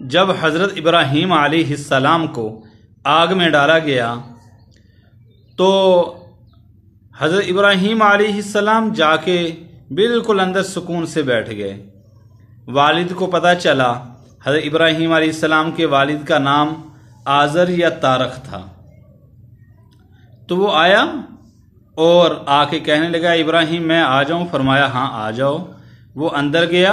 जब हज़रत इब्राहीम सलाम को आग में डाला गया तो हज़रत इब्राहीम सलाम जाके बिल्कुल अंदर सुकून से बैठ गए। वालिद को पता चला, हज़रत इब्राहीम सलाम के वालिद का नाम आज़र या तारक था। तो वो आया और आके कहने लगा, इब्राहिम, मैं आ जाऊँ? फरमाया हाँ आ जाओ। वो अंदर गया